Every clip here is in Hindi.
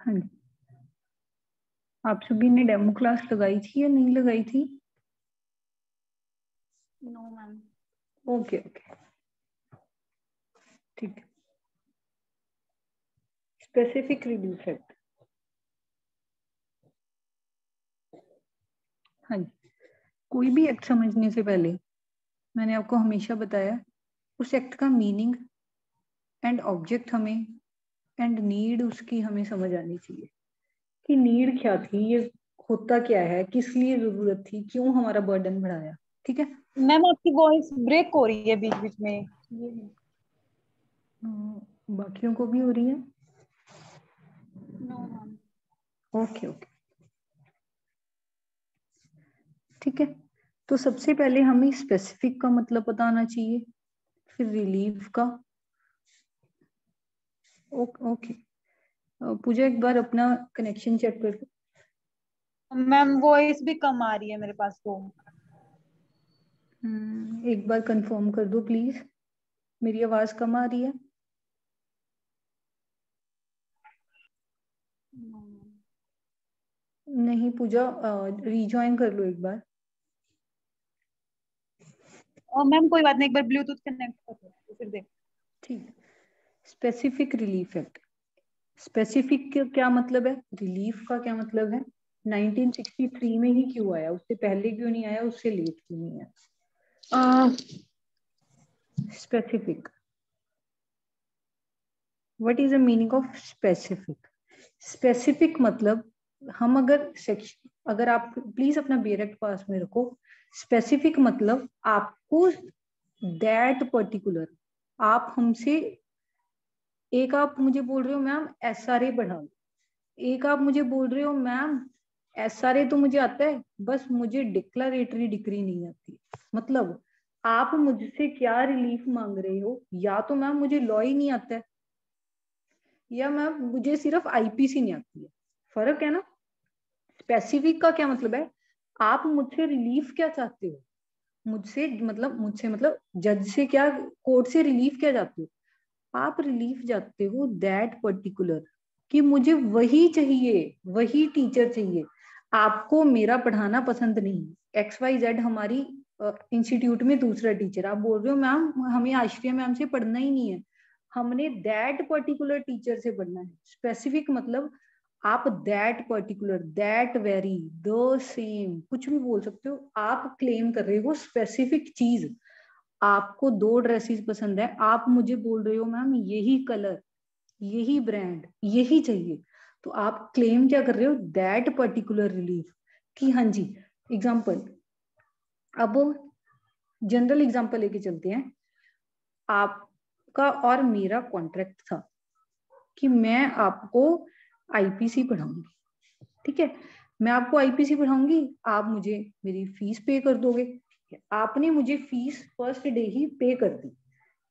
हाँ जी। आप सभी ने डेमो क्लास लगाई थी या नहीं लगाई थी? नो मैम ओके ओके ठीक स्पेसिफिक रिड्यूस एक्ट हाँ जी। कोई भी एक्ट समझने से पहले मैंने आपको हमेशा बताया उस एक्ट का मीनिंग एंड ऑब्जेक्ट हमें एंड नीड उसकी हमें समझ आनी चाहिए कि नीड क्या थी ये होता क्या है किस लिए ज़रूरत थी क्यों हमारा बर्डन बढ़ाया ठीक है? मैम आपकी वॉइस ब्रेक हो रही है बीच बीच में बाकियों को भी हो रही है? ओके ओके ठीक है? तो सबसे पहले हमें स्पेसिफिक का मतलब पता आना चाहिए फिर रिलीफ का। ओके पूजा एक बार अपना कनेक्शन चेक कर लो। मैम वॉइस भी कम आ रही है मेरे पास तो। हम्म, एक बार कंफर्म कर दो प्लीज़ मेरी आवाज़ कम आ रही है? नहीं पूजा रिजॉइन कर लो एक बार। मैम कोई बात नहीं एक बार ब्लूटूथ कनेक्ट कर दो तो फिर देख। ठीक स्पेसिफिक रिलीफ एक्ट स्पेसिफिक क्या मतलब है? रिलीफ का क्या मतलब है? 1963 में ही क्यों आया? उससे पहले क्यों नहीं आया? उससे लेट क्यों नहीं आया? Specific what is the meaning of specific specific मतलब हम अगर सेक्शन अगर आप प्लीज़ अपना बेरेक्ट पास में रखो। स्पेसिफिक मतलब आपको दैट पर्टिकुलर आप हमसे, एक आप मुझे बोल रहे हो मैम एस आर ए पढ़ा एक आप मुझे बोल रहे हो मैम एस आर ए तो मुझे आता है, बस मुझे डिक्लेरेटरी डिग्री नहीं आती। मतलब आप मुझसे क्या रिलीफ मांग रहे हो? या तो मैम मुझे लॉ ही नहीं आता है, या मैम मुझे सिर्फ़ आईपीसी नहीं आती है। फ़र्क है ना? स्पेसिफिक का क्या मतलब है? आप मुझसे रिलीफ क्या चाहते हो? मुझसे मतलब मुझसे मतलब जज से क्या कोर्ट से रिलीफ क्या चाहते हो? आप रिलीफ चाहते हो दैट पर्टिकुलर कि मुझे वही चाहिए, वही टीचर चाहिए। आपको मेरा पढ़ाना पसंद नहीं। एक्स वाई जेड हमारी इंस्टीट्यूट में दूसरा टीचर आप बोल रहे हो, मैम, हमें आश्रिया मैम से पढ़ना ही नहीं है। हमने दैट पर्टिकुलर टीचर से पढ़ना है। स्पेसिफिक मतलब आप that particular that very the same कुछ भी बोल सकते हो, आप क्लेम कर रहे हो स्पेसिफिक चीज़। आपको दो ड्रेसेस पसंद है, आप मुझे बोल रहे हो, मैम, यही कलर यही ब्रांड यही चाहिए। तो आप क्लेम क्या कर रहे हो? दैट पर्टिकुलर रिलीफ कि हाँ जी एग्ज़ाम्पल अब जनरल एग्ज़ाम्पल लेके चलते हैं। आपका और मेरा कॉन्ट्रैक्ट था कि मैं आपको आईपीसी पढ़ाऊँगी। ठीक है? मैं आपको आईपीसी पढ़ाऊँगी, आप मुझे मेरी फ़ीस पे कर दोगे। आपने मुझे फ़ीस फ़र्स्ट डे ही पे कर दी।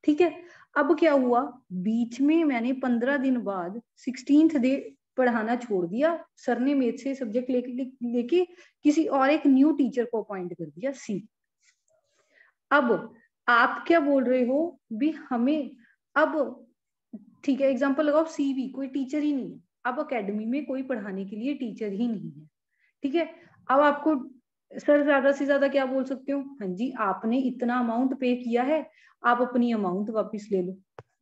ठीक है? अब क्या हुआ? बीच में मैंने पंद्रह दिन बाद सिक्सटीन डे पढ़ाना छोड़ दिया। सर ने मेरे से सब्जेक्ट लेके लेके किसी और एक न्यू टीचर को अपॉइंट कर दिया सी अब आप क्या बोल रहे हो? भी हमें, अब ठीक है एग्जांपल लगाओ सीवी कोई टीचर ही नहीं है। अब अकेडमी में कोई पढ़ाने के लिए टीचर ही नहीं है। ठीक है? अब आपको सर ज़्यादा से ज़्यादा क्या बोल सकते हो? हाँ जी, आपने इतना अमाउंट पे किया है, आप अपनी अमाउंट वापस ले लो।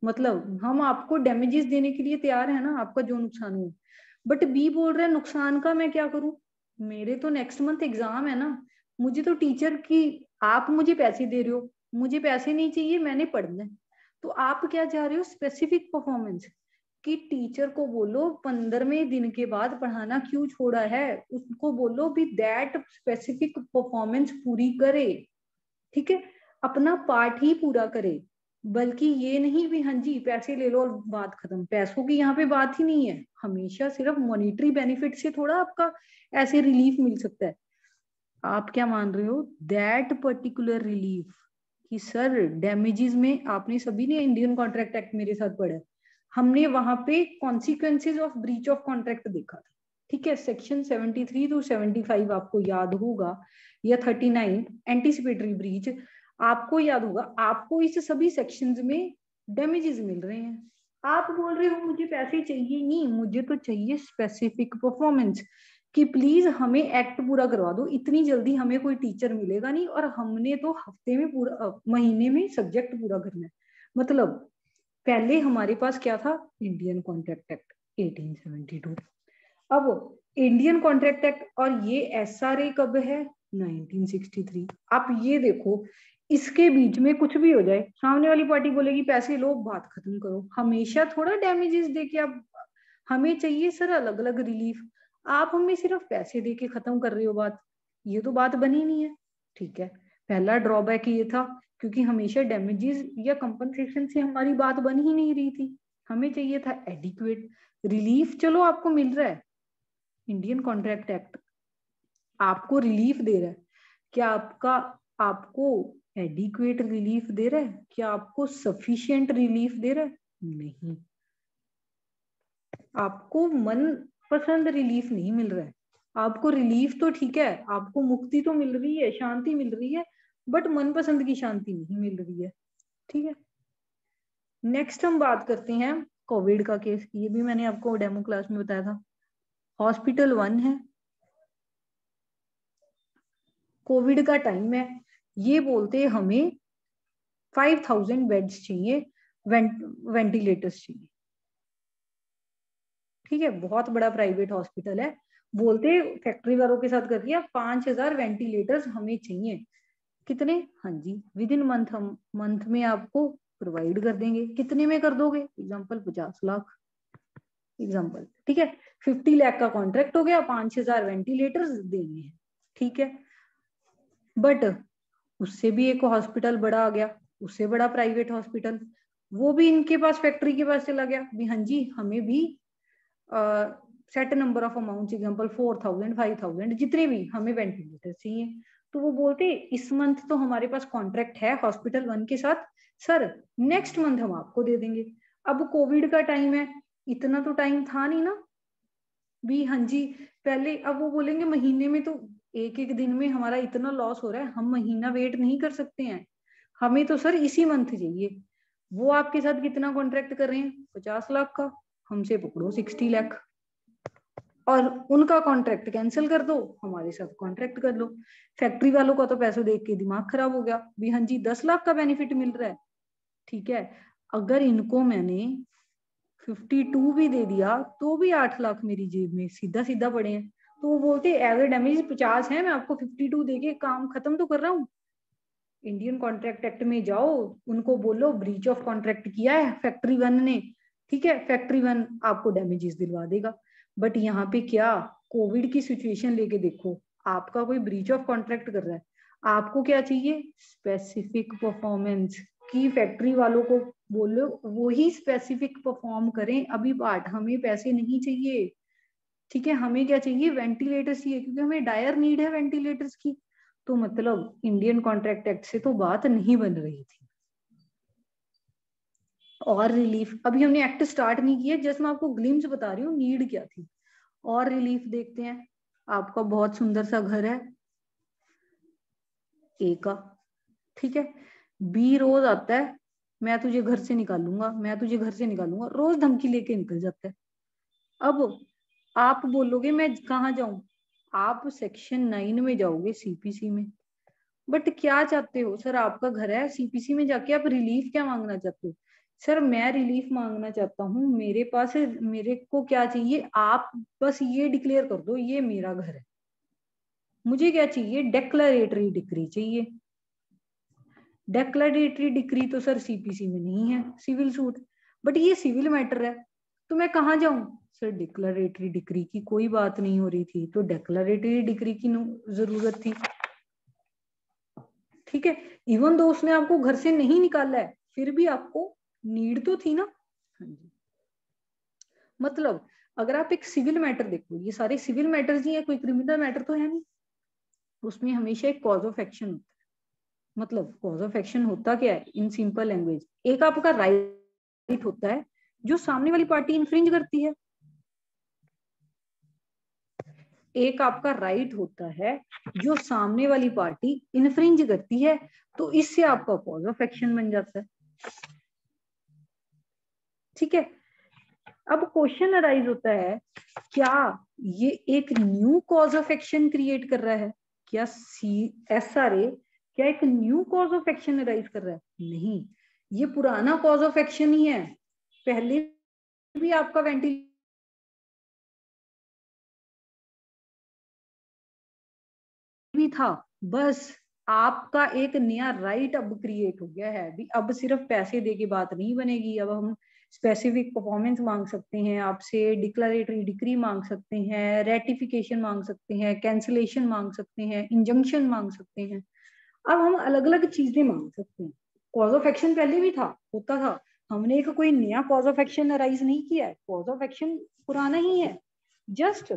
मतलब हम आपको डैमेजेस देने के लिए तैयार है ना, आपका जो नुकसान हुआ। बट बी बोल रहे नुकसान का मैं क्या करूँ? मेरे तो नेक्स्ट मंथ एग्ज़ाम है ना। मुझे तो टीचर की, आप मुझे पैसे दे रहे हो। मुझे पैसे नहीं चाहिए, मैंने पढ़ना है। तो आप क्या चाह रहे हो? स्पेसिफिक परफॉर्मेंस कि टीचर को बोलो, पंद्रहवें दिन के बाद पढ़ाना क्यों छोड़ा है? उसको बोलो भी दैट स्पेसिफिक परफॉर्मेंस पूरी करे। ठीक है? अपना पार्ट ही पूरा करे। बल्कि ये नहीं भी हाँ जी, पैसे ले लो और बात खत्म। पैसों की यहाँ पे बात ही नहीं है। हमेशा सिर्फ़ मॉनिटरी बेनिफिट से थोड़ा आपका ऐसे रिलीफ मिल सकता है। आप क्या मान रहे हो? दैट पर्टिकुलर रिलीफ कि, सर डैमेजेस में आपने सभी ने इंडियन कॉन्ट्रैक्ट एक्ट मेरे साथ पढ़ा हमने वहाँ पे consequences of breach of contract देखा था। ठीक है सेक्शन 73 टू 75 आपको याद होगा, या 39 एंटीसिपेटरी ब्रीच आपको याद होगा, आपको इस सभी सेक्शंस में डैमेजेस मिल रहे हैं। आप बोल रहे हो, मुझे पैसे चाहिए नहीं, मुझे तो चाहिए स्पेसिफिक परफॉर्मेंस कि प्लीज़ हमें एक्ट पूरा करवा दो, इतनी जल्दी हमें कोई टीचर मिलेगा नहीं, और हमने तो हफ़्ते में पूरा, महीने में सब्जेक्ट पूरा करना है। मतलब पहले हमारे पास क्या था? इंडियन कॉन्ट्रैक्ट एक्ट 1872 अब इंडियन कॉन्ट्रैक्ट एक्ट और ये एस कब है? 1963 आप ये देखो, इसके बीच में कुछ भी हो जाए, सामने वाली पार्टी बोलेगी, पैसे लो, बात खत्म करो। हमेशा थोड़ा डैमेजेस दे के आप, हमें चाहिए सर अलग अलग रिलीफ आप हमें सिर्फ़ पैसे दे के खत्म कर रहे हो बात। ये तो बात बनी नहीं है, ठीक है? पहला ड्रॉबैक ये था। क्योंकि हमेशा डैमेजेस या कंपनसेशन से हमारी बात बन ही नहीं रही थी। हमें चाहिए था एडिक्वेट रिलीफ चलो, आपको मिल रहा है इंडियन कॉन्ट्रैक्ट एक्ट आपको रिलीफ दे रहा है। क्या आपका, आपको एडिक्वेट रिलीफ दे रहा है? क्या आपको सफिशियंट रिलीफ दे रहा है? नहीं। आपको मन पसंद रिलीफ नहीं मिल रहा है। आपको रिलीफ तो ठीक है, आपको मुक्ति तो मिल रही है, शांति मिल रही है बट मनपसंद की शांति नहीं मिल रही है। ठीक है? नेक्स्ट हम बात करते हैं कोविड का केस की। ये भी मैंने आपको डेमो क्लास में बताया था। हॉस्पिटल वन है। कोविड का टाइम है। ये बोलते हमें फाइव थाउज़ेंड बेड्स चाहिए वेंट, वेंटिलेटर्स चाहिए। ठीक है? बहुत बड़ा प्राइवेट हॉस्पिटल है। बोलते फैक्ट्री वालों के साथ कर दिया पाँच हज़ार वेंटिलेटर्स हमें चाहिए। कितने? हाँ जी विद इन मंथ हम मंथ में आपको प्रोवाइड कर देंगे। कितने में कर दोगे? एग्ज़ाम्पल पचास लाख। एग्ज़ाम्पल ठीक है? फिफ्टी लाख का कॉन्ट्रैक्ट हो गया, पाँच हज़ार वेंटिलेटर्स देंगे, ठीक है? बट उससे भी एक हॉस्पिटल बड़ा आ गया, उससे बड़ा प्राइवेट हॉस्पिटल वो भी इनके पास फैक्ट्री के पास चला गया। भी हाँ जी, हमें भी set number of amount example four thousand five thousand जितने भी हमें वेंटिलेटर चाहिए। तो वो बोलते, इस मंथ तो हमारे पास कॉन्ट्रैक्ट है हॉस्पिटल वन के साथ। सर नेक्स्ट मंथ हम आपको दे देंगे। अब कोविड का टाइम है। इतना तो टाइम था नहीं ना। भी हाँ जी, पहले अब वो बोलेंगे, महीने में तो एक एक दिन में हमारा इतना लॉस हो रहा है। हम महीना वेट नहीं कर सकते हैं। हमें तो सर इसी मंथ चाहिए। वो आपके साथ कितना कॉन्ट्रैक्ट कर रहे हैं? पचास लाख का। हमसे पकड़ो सिक्सटी लाख। और उनका कॉन्ट्रैक्ट कैंसिल कर दो, हमारे साथ कॉन्ट्रैक्ट कर लो। फैक्ट्री वालों का तो पैसा देख के दिमाग खराब हो गया। भी हाँ जी, दस लाख का बेनिफिट मिल रहा है। ठीक है, अगर इनको मैंने फिफ्टी टू भी दे दिया तो भी आठ लाख मेरी जेब में सीधा सीधा पड़े हैं। तो वो बोलते एज ए डैमेज पचास है, मैं आपको फिफ्टी टू दे के काम खत्म तो कर रहा हूँ। इंडियन कॉन्ट्रैक्ट एक्ट में जाओ, उनको बोलो ब्रीच ऑफ़ कॉन्ट्रैक्ट किया है फैक्ट्री वन ने। ठीक है फैक्ट्री वन आपको डैमेजेस दिलवा देगा। बट यहाँ पे क्या? कोविड की सिचुएशन लेके देखो। आपका कोई ब्रीच ऑफ़ कॉन्ट्रैक्ट कर रहा है। आपको क्या चाहिए? स्पेसिफिक परफॉर्मेंस की फैक्ट्री वालों को बोलो वो ही स्पेसिफिक परफॉर्म करें। अभी बाट हमें पैसे नहीं चाहिए। ठीक है? हमें क्या चाहिए? वेंटिलेटर्स चाहिए, क्योंकि हमें डायर नीड है वेंटिलेटर्स की। तो मतलब इंडियन कॉन्ट्रैक्ट एक्ट से तो बात नहीं बन रही थी। और रिलीफ अभी हमने एक्ट स्टार्ट नहीं किया जस्ट मैं आपको ग्लिम्स बता रही हूँ नीड क्या थी। और रिलीफ देखते हैं। आपका बहुत सुंदर सा घर है। ए का। ठीक है? बी रोज आता है। मैं तुझे घर से निकालूँगा। मैं तुझे घर से निकालूँगा। रोज धमकी लेके निकल जाता है। अब आप बोलोगे, मैं कहा जाऊँ? आप सेक्शन नाइन में जाओगे सीपीसी में। बट क्या चाहते हो? सर, आपका घर है सीपीसी में जाके आप रिलीफ क्या मांगना चाहते हो? सर मैं रिलीफ मांगना चाहता हूँ, मेरे पास मेरे को क्या चाहिए? आप बस ये डिक्लेयर कर दो, ये मेरा घर है। मुझे क्या चाहिए? डेक्लरेटरी डिक्री चाहिए। डेक्लरेटरी डिक्री तो सर सीपीसी में नहीं है सिविल सूट बट ये सिविल मैटर है तो मैं कहा जाऊँ? सर डिक्लरेटरी डिक्री की कोई बात नहीं हो रही थी तो डेक्लरेटरी डिक्री की ज़रूरत थी। ठीक है इवन दो उसने आपको घर से नहीं निकाला है, फिर भी आपको नीड तो थी ना? हाँ जी। मतलब अगर आप एक सिविल मैटर देखो ये सारे सिविल मैटर्स ही है कोई क्रिमिनल मैटर तो है नहीं। उसमें हमेशा एक कॉज ऑफ़ एक्शन होता है। मतलब कॉज ऑफ़ एक्शन होता क्या है? इन सिंपल लैंग्वेज एक आपका राइट होता है जो सामने वाली पार्टी इंफ्रिंज करती है। एक आपका राइट होता है जो सामने वाली पार्टी इनफ्रिंज करती है तो इससे आपका कॉज ऑफ़ एक्शन बन जाता है। ठीक है? अब क्वेश्चन अराइज होता है, क्या ये एक new cause of action create कर रहा है? क्या सी एस आर ए क्या एक new cause of action arise कर रहा है? नहीं, ये पुराना कॉज ऑफ़ एक्शन ही है। पहले भी आपका वेंटिलेशन भी था, बस आपका एक नया राइट अब क्रिएट हो गया है। भी अब सिर्फ़ पैसे दे के बात नहीं बनेगी, अब हम स्पेसिफिक परफॉर्मेंस मांग सकते हैं, आपसे डिक्लेरेटरी डिक्री मांग सकते हैं रेटिफिकेशन मांग सकते हैं कैंसिलेशन मांग सकते हैं इंजंक्शन मांग सकते हैं। अब हम अलग अलग चीज़ें मांग सकते हैं। कॉज ऑफ़ एक्शन पहले भी था, होता था। हमने एक कोई नया कॉज ऑफ़ एक्शन अराइज नहीं किया है। कॉज ऑफ़ एक्शन पुराना ही है। जस्ट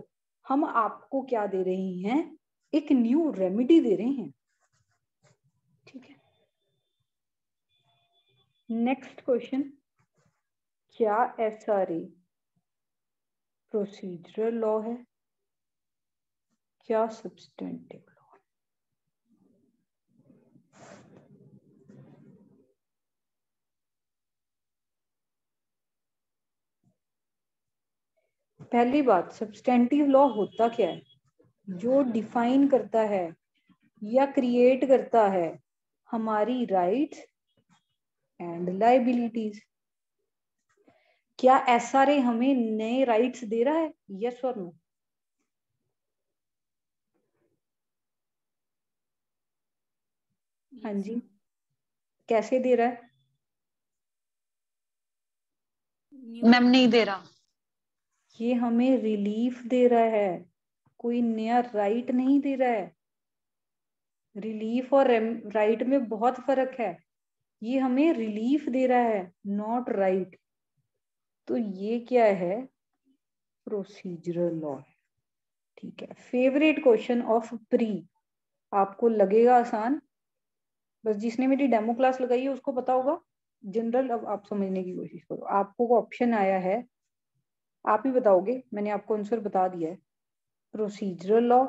हम आपको क्या दे रहे हैं? एक न्यू रेमेडी दे रहे हैं। ठीक है। नेक्स्ट क्वेश्चन क्या S R A procedural law है? क्या सब्सटेंटिव लॉ पहली बात सब्सटेंटिव लॉ होता क्या है? जो डिफाइन करता है या क्रिएट करता है हमारी राइट्स एंड लाइबिलिटीज क्या एस आर ए हमें नए राइट्स दे रहा है? यस और नो हाँ जी। कैसे दे रहा है? मैम नहीं दे रहा। ये हमें रिलीफ दे रहा है। कोई नया राइट नहीं दे रहा है। रिलीफ और राइट में बहुत फ़र्क है। ये हमें रिलीफ दे रहा है नॉट राइट तो ये क्या है? प्रोसीजरल लॉ ठीक है. फेवरेट क्वेश्चन ऑफ़ प्री आपको लगेगा आसान, बस जिसने मेरी डेमो क्लास लगाई है उसको पता होगा। जनरल अब आप समझने की कोशिश करो। आपको ऑप्शन आया है। आप ही बताओगे। मैंने आपको आंसर बता दिया है। Procedural law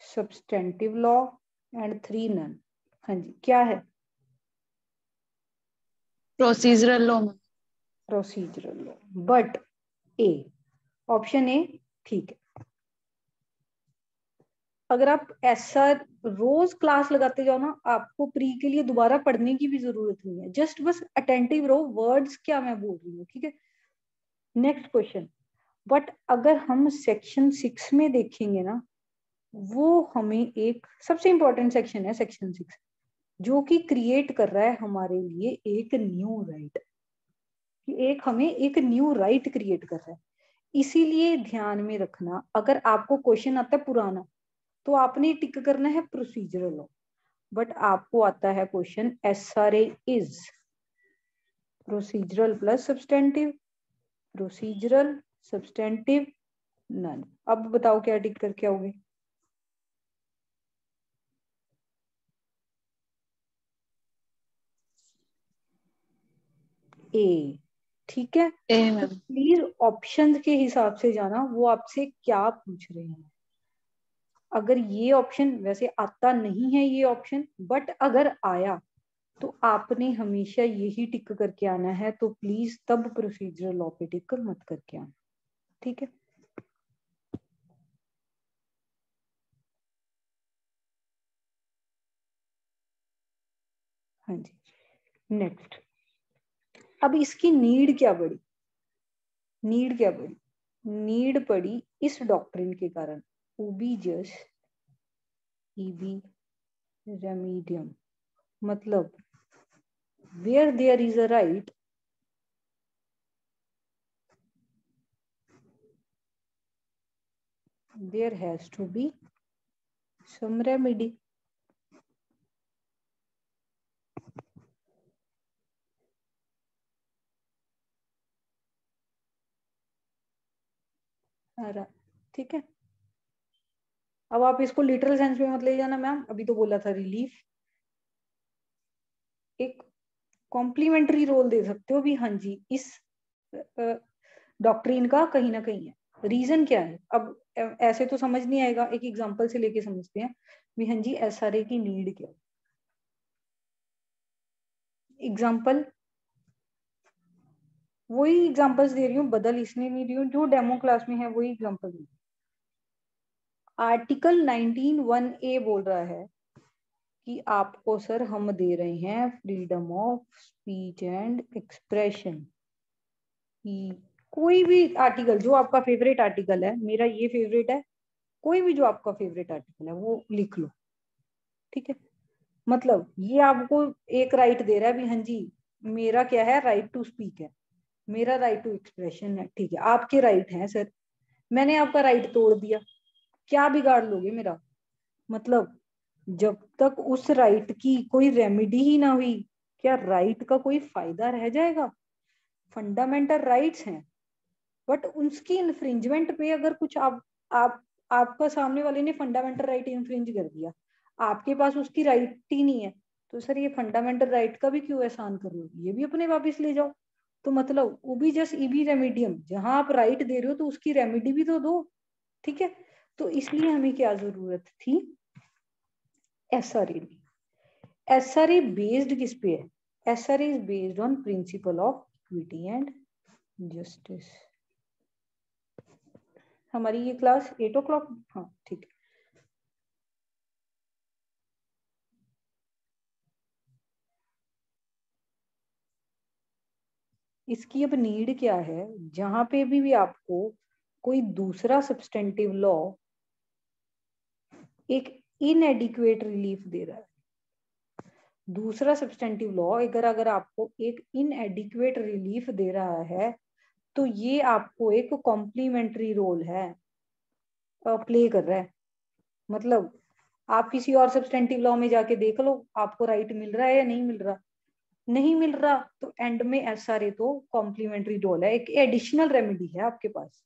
substantive law and three none हाँ जी, क्या है? Procedural law procedural law. But A option A ठीक है। अगर आप ऐसा रोज क्लास लगाते जाओ ना, आपको प्री के लिए दोबारा पढ़ने की भी ज़रूरत नहीं है। जस्ट बस अटेंटिव रहो वर्ड्स क्या मैं बोल रही हूँ, ठीक है? नेक्स्ट क्वेश्चन बट अगर हम सेक्शन सिक्स में देखेंगे ना, वो हमें एक सबसे इंपॉर्टेंट सेक्शन है सेक्शन सिक्स जो कि क्रिएट कर रहा है हमारे लिए एक न्यू राइट एक हमें एक न्यू राइट क्रिएट कर रहा है। इसीलिए ध्यान में रखना, अगर आपको क्वेश्चन आता है पुराना तो आपने टिक करना है प्रोसीजरल बट आपको आता है question S R A is procedural plus substantive procedural substantive none अब बताओ क्या टिक करके आओगे? ए ठीक है? तो प्लीज़ ऑप्शन के हिसाब से जाना वो आपसे क्या पूछ रहे हैं? अगर ये ऑप्शन वैसे आता नहीं है ये ऑप्शन बट अगर आया तो आपने हमेशा यही टिक करके आना है तो प्लीज़ तब प्रोसीजर लॉ पे टिक कर मत करके आना ठीक है? हाँ जी नेक्स्ट अब इसकी नीड क्या बढ़ी नीड क्या बढ़ी नीड पड़ी इस डॉक्ट्रिन के कारण। ओबीजस ईबी रेमीडियम मतलब where there is a right there has to be some remedy. ठीक है? अब आप इसको लिटरल सेंस में मत ले जाना मैम अभी तो बोला था रिलीफ एक कॉम्प्लीमेंट्री रोल दे सकते हो भी हाँ जी, इस डॉक्ट्रीन का कहीं ना कहीं है। रीजन क्या है? अब ऐसे तो समझ नहीं आएगा। एक एग्जांपल से लेके समझते हैं भी हाँ जी एस की नीड क्या एग्ज़ाम्पल वही एग्जांपल्स दे रही हूँ, बदल इसलिए नहीं रही हूँ, जो डेमो क्लास में है वही एग्जांपल आर्टिकल 19 वन ए बोल रहा है कि आपको सर हम दे रहे हैं freedom of speech and expression कोई भी आर्टिकल जो आपका फेवरेट आर्टिकल है, मेरा ये फेवरेट है, कोई भी जो आपका फेवरेट आर्टिकल है, वो लिख लो। ठीक है? मतलब ये आपको एक राइट दे रहा है भी हाँ जी, मेरा क्या है राइट टू स्पीक है। मेरा राइट टू एक्सप्रेशन है, ठीक है। आपके राइट है सर मैंने आपका राइट तोड़ दिया। क्या बिगाड़ लोगे मेरा? मतलब जब तक उस राइट की कोई रेमेडी ही ना हुई, क्या राइट का कोई फ़ायदा रह जाएगा? फंडामेंटल राइट्स हैं। बट उसकी इन्फ्रिंजमेंट पे अगर कुछ आप आप, आपका सामने वाले ने फंडामेंटल राइट इन्फ्रिंज कर दिया, आपके पास उसकी राइट ही नहीं है तो सर ये फंडामेंटल राइट का भी क्यों एहसान कर ये भी अपने वापिस ले जाओ। तो मतलब वो भी जस्ट ईबी रेमेडियम जहाँ आप राइट दे रहे हो तो उसकी रेमेडी भी तो दो, ठीक है? तो इसलिए हमें क्या ज़रूरत थी? S R S R A based किस पे है? S R is based on principle of equity and justice हमारी ये क्लास एट ओ क्लॉक हाँ ठीक है। इसकी अब नीड क्या है? जहाँ पे भी, भी आपको कोई दूसरा सब्सटेंटिव लॉ एक इनएडिक्वेट रिलीफ दे रहा है। दूसरा सब्सटेंटिव लॉ अगर अगर आपको एक इनएडिक्वेट रिलीफ दे रहा है तो ये आपको एक कॉम्प्लीमेंट्री रोल है प्ले कर रहा है। मतलब आप किसी और सब्सटेंटिव लॉ में जाके देख लो आपको राइट मिल रहा है या नहीं मिल रहा। नहीं मिल रहा तो एंड में एस आर ए तो कॉम्प्लीमेंट्री रोल है। एक एडिशनल रेमेडी है आपके पास।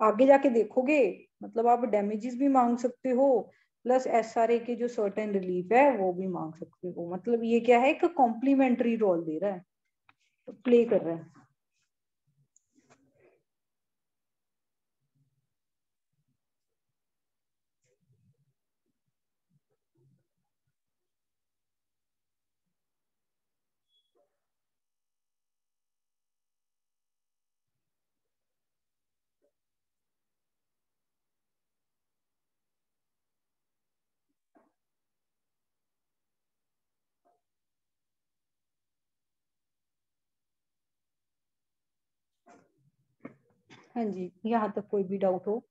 आगे जाके देखोगे मतलब आप डैमेजेस भी मांग सकते हो प्लस एस आर ए के जो सर्टेन रिलीफ है, वो भी मांग सकते हो। मतलब ये क्या है, एक कॉम्प्लीमेंट्री रोल दे रहा है। तो प्ले कर रहा है। हाँ जी, यहाँ तक कोई भी डाउट हो।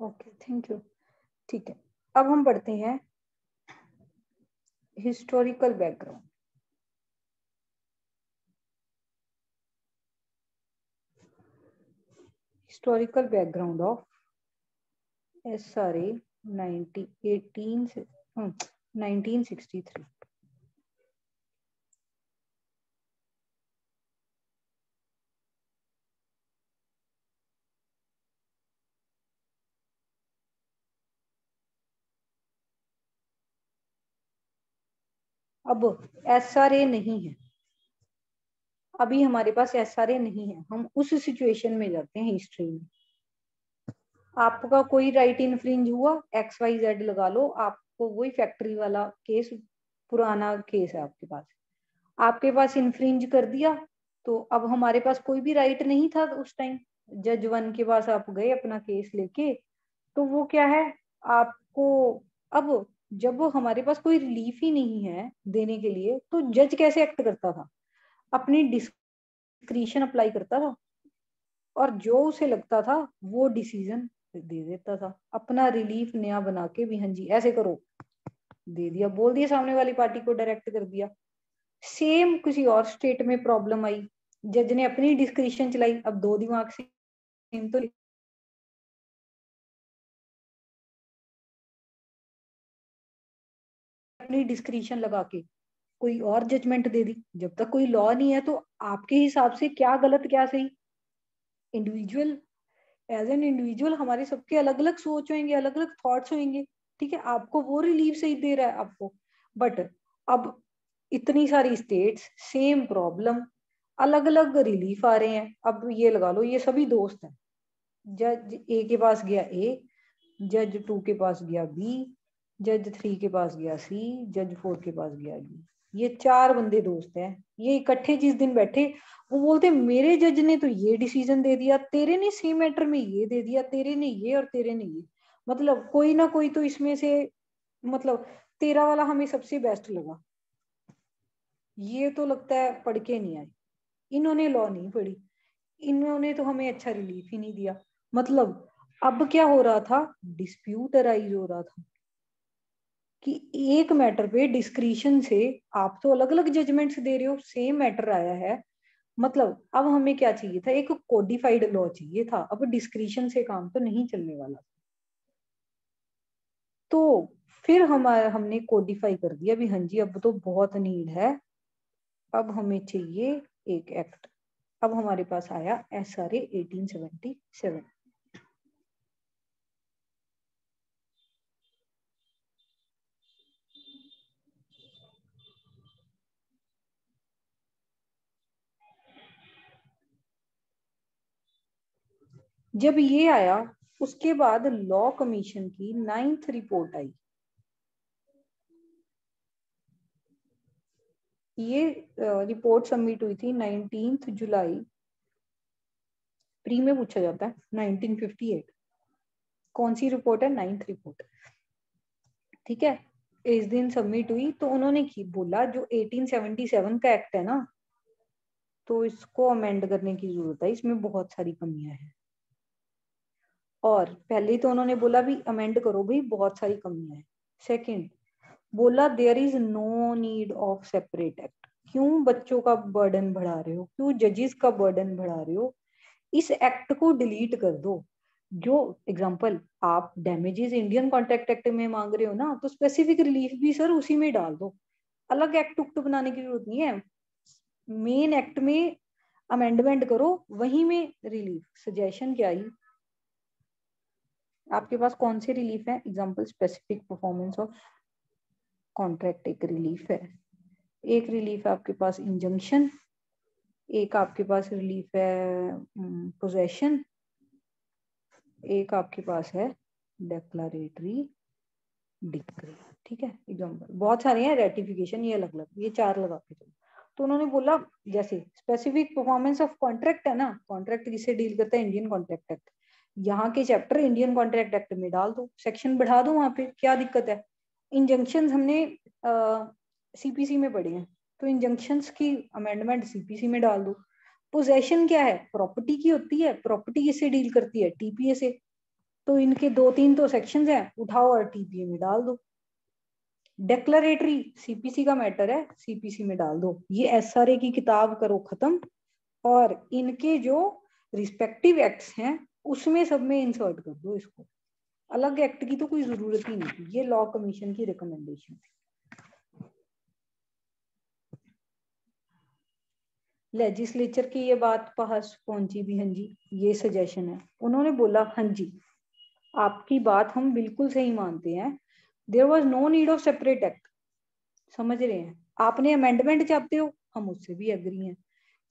ओके थैंक यू ठीक है, अब हम पढ़ते हैं historical background historical background of SRA 90, 18, 1963. अब एस आर ए नहीं है। अभी हमारे पास एस आर ए नहीं है। हम उस सिचुएशन में जाते हैं हिस्ट्री में। आपका कोई राइट इनफ्रिंज हुआ एक्स वाई जेड लगा लो, आपको वही फैक्ट्री वाला केस, पुराना केस है आपके पास। आपके पास इनफ्रिंज कर दिया तो अब हमारे पास कोई भी राइट नहीं था उस टाइम। जज वन के पास आप गए अपना केस लेके तो वो क्या है? आपको अब जब हमारे पास कोई रिलीफ ही नहीं है देने के लिए तो जज कैसे एक्ट करता था? अपनी डिस्क्रिशन अप्लाई करता था। और जो उसे लगता था, वो डिसीज़न दे देता था अपना रिलीफ नया बना के भी हाँ जी, ऐसे करो। दे दिया। बोल दिया सामने वाली पार्टी को डायरेक्ट कर दिया। सेम किसी और स्टेट में प्रॉब्लम आई। जज ने अपनी डिस्क्रिप्शन चलाई। अब दो दिमाग से तो अपनी डिस्क्रिप्शन लगा के कोई और जजमेंट दे दी। जब तक कोई लॉ नहीं है तो आपके हिसाब से क्या गलत, क्या सही? इंडिविजुअल एज एन इंडिविजुअल हमारे सबके अलग अलग सोच होंगे अलग अलग थॉट्स होंगे, ठीक है? आपको वो रिलीफ सही दे रहा है आपको। बट अब इतनी सारी स्टेट्स सेम प्रॉब्लम अलग अलग रिलीफ आ रहे हैं। अब ये लगा लो, ये सभी दोस्त हैं। जज ए के पास गया ए जज टू के पास गया बी जज थ्री के पास गया सी जज फोर के पास गया डी ये चार बंदे दोस्त हैं। ये इकट्ठे जिस दिन बैठे, वो बोलते, मेरे जज ने तो ये डिसीज़न दे दिया, तेरे ने सेम मैटर में ये दे दिया, तेरे ने ये और तेरे ने ये। मतलब कोई ना कोई तो इसमें से मतलब तेरा वाला हमें सबसे बेस्ट लगा। ये तो लगता है पढ़ के नहीं आए। इन्होंने लॉ नहीं पढ़ी। इन्होंने तो हमें अच्छा रिलीफ ही नहीं दिया। मतलब अब क्या हो रहा था? डिस्प्यूट अराइज हो रहा था। कि एक मैटर पे डिस्क्रिशन से आप तो अलग अलग जजमेंट्स दे रहे हो सेम मैटर आया है। मतलब अब हमें क्या चाहिए था? एक कोडिफाइड लॉ चाहिए था। अब डिस्क्रिशन से काम तो नहीं चलने वाला। तो फिर हमारा हमने कोडिफाई कर दिया। भी हाँ जी, अब तो बहुत नीड है। अब हमें चाहिए एक एक्ट अब हमारे पास आया S R eighteen seventy seven जब ये आया, उसके बाद लॉ कमीशन की नाइन्थ रिपोर्ट आई। ये रिपोर्ट सबमिट हुई थी नाइनटीन जुलाई। प्री में पूछा जाता है 1958 कौन सी रिपोर्ट है? नाइन्थ रिपोर्ट ठीक है? इस दिन सबमिट हुई तो उन्होंने की, बोला, जो 1877 का एक्ट है ना तो इसको अमेंड करने की ज़रूरत है, इसमें बहुत सारी कमियाँ हैं। और पहले तो उन्होंने बोला भी अमेंड करो भाई बहुत सारी कमियाँ हैं। सेकंड बोला there is no need of separate act क्यों बच्चों का बर्डन बढ़ा रहे हो? क्यों जजेस का बर्डन बढ़ा रहे हो? इस एक्ट को डिलीट कर दो। जो एग्जांपल आप डैमेजेस इंडियन कॉन्ट्रैक्ट एक्ट में मांग रहे हो ना तो स्पेसिफिक रिलीफ भी सर उसी में डाल दो। अलग एक्ट उक्ट बनाने की ज़रूरत नहीं है। मेन एक्ट में अमेंडमेंट करो, वही में रिलीफ सजेशन क्या आई आपके पास कौन से रिलीफ है? Example specific performance of contract एक रिलीफ है। एक रिलीफ है आपके पास इंजंक्शन एक आपके पास रिलीफ है पोजेशन एक आपके पास है डेक्लारेटरी डिक्री ठीक है? एग्ज़ाम्पल बहुत सारे हैं रेटिफिकेशन ये अलग अलग, ये चार लगा के चलो। तो उन्होंने बोला, जैसे स्पेसिफिक परफॉर्मेंस ऑफ़ कॉन्ट्रैक्ट है ना कॉन्ट्रैक्ट किसे डील करता है? इंडियन कॉन्ट्रैक्ट एक्ट यहाँ के चैप्टर इंडियन कॉन्ट्रैक्ट एक्ट में डाल दो सेक्शन बढ़ा दो वहाँ पे, क्या दिक्कत है? इंजंक्शन हमने सीपीसी में पढ़े हैं तो इंजंक्शन की अमेंडमेंट सीपीसी में डाल दो। पोजेशन क्या है? प्रॉपर्टी की होती है प्रॉपर्टी किससे डील करती है? टीपीए से। तो इनके दो तीन तो सेक्शन है, उठाओ और टीपीए में डाल दो। डेक्लरेटरी सीपीसी का मैटर है सीपीसी में डाल दो। ये एसआरए की किताब करो खत्म, और इनके जो रिस्पेक्टिव एक्ट्स हैं उसमें सब में इंसर्ट कर दो इसको। अलग एक्ट की तो कोई ज़रूरत ही नहीं थी। ये लॉ कमीशन की रिकमेंडेशन थी। लेजिस्लेचर की ये बात पास पहुँची भी हाँ जी, ये सजेशन है। उन्होंने बोला हाँ जी, आपकी बात हम बिल्कुल सही मानते हैं। There was no need of separate act समझ रहे हैं? आपने अमेंडमेंट चाहते हो, हम उससे भी एग्री हैं।